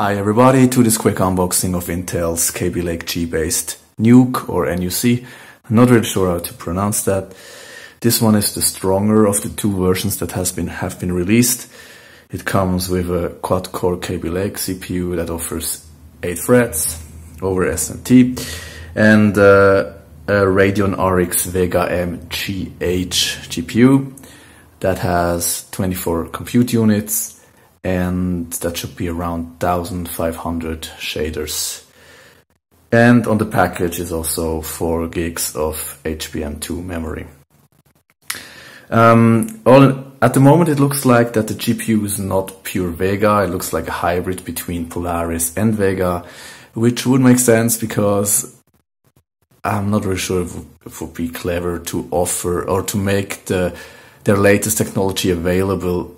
Hi everybody to this quick unboxing of Intel's Kaby Lake G based NUC or NUC. I'm not really sure how to pronounce that. This one is the stronger of the two versions that has been have been released. It comes with a quad core Kaby Lake CPU that offers 8 threads over SMT and uh, a Radeon RX Vega M GH GPU that has 24 compute units and that should be around 1500 shaders. And on the package is also 4 gigs of HBM2 memory. Um, all, at the moment it looks like that the GPU is not pure Vega, it looks like a hybrid between Polaris and Vega, which would make sense because I'm not really sure if it would be clever to offer or to make the their latest technology available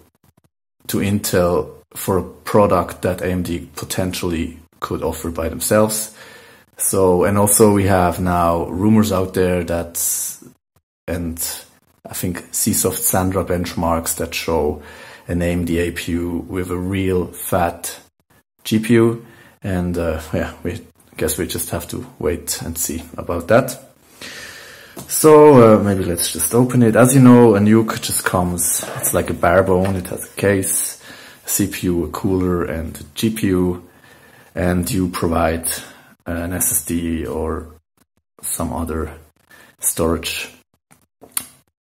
to Intel for a product that AMD potentially could offer by themselves. So, and also we have now rumors out there that, and I think SiSoft Sandra benchmarks that show an AMD APU with a real fat GPU. And uh, yeah, we guess we just have to wait and see about that. So uh, maybe let's just open it. As you know, a NUC just comes, it's like a bare bone. It has a case, a CPU, a cooler, and a GPU, and you provide an SSD or some other storage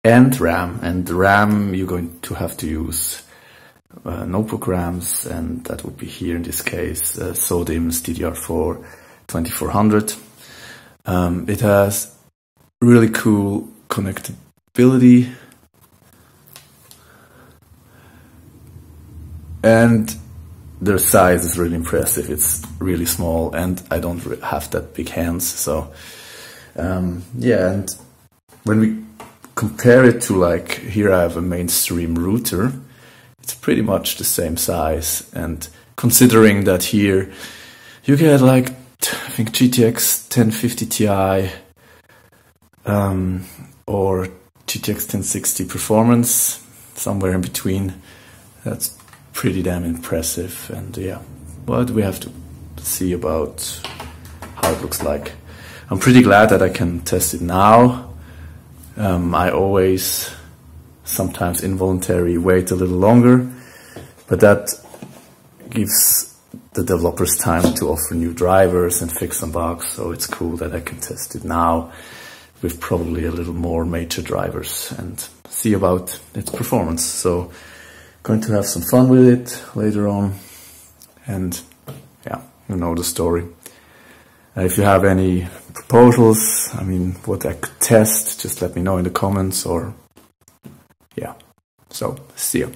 and RAM. And RAM you're going to have to use uh, notebook RAMs, and that would be here in this case uh, SODIMMs DDR4 2400. Um, it has really cool connectability. And their size is really impressive. It's really small and I don't have that big hands. So, um, yeah, and when we compare it to like, here I have a mainstream router, it's pretty much the same size. And considering that here you get like, I think GTX 1050 Ti, um, or GTX 1060 performance, somewhere in between. That's pretty damn impressive. And yeah, but we have to see about how it looks like. I'm pretty glad that I can test it now. Um, I always sometimes involuntarily wait a little longer, but that gives the developers time to offer new drivers and fix some bugs. So it's cool that I can test it now with probably a little more major drivers and see about its performance. So going to have some fun with it later on and yeah, you know the story. Uh, if you have any proposals, I mean, what I could test, just let me know in the comments or yeah. So, see you.